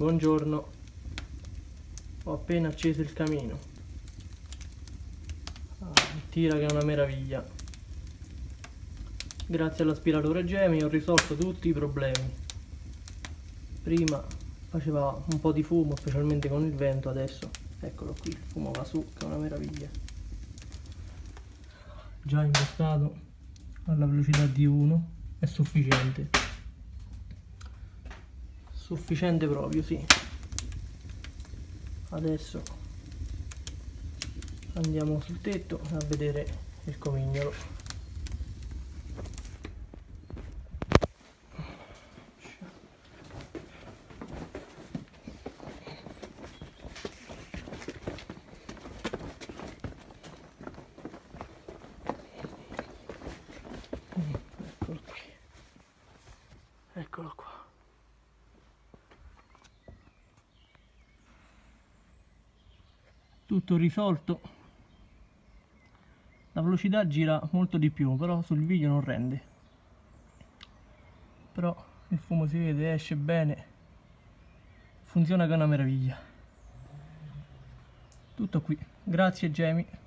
Buongiorno. Ho appena acceso il camino. Ah, tira che è una meraviglia. Grazie all'aspiratore Gemi ho risolto tutti i problemi. Prima faceva un po' di fumo, specialmente con il vento, adesso eccolo qui, il fumo va su, che è una meraviglia. Già impostato alla velocità di 1 è sufficiente. Sufficiente proprio, sì. Adesso andiamo sul tetto a vedere il comignolo. Eccolo qui. Eccolo qua. Tutto risolto. La velocità gira molto di più, però sul video non rende. Però il fumo si vede, esce bene. Funziona che è una meraviglia. Tutto qui. Grazie Jamie.